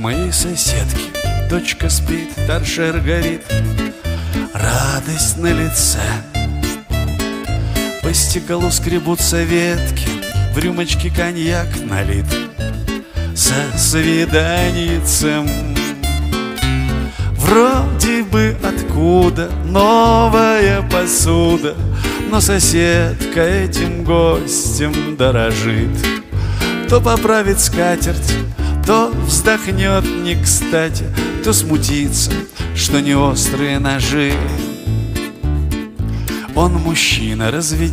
той соседки. Дочка спит, торшер горит. Радость на лице. По стеклу скребутся ветки В рюмочке коньяк налит. Со свиданицем. Вроде бы откуда новая посуда Но соседка этим гостем дорожит. То поправит скатерть, то вздохнет не кстати То смутится, что не острые ножи. Он мужчина разведен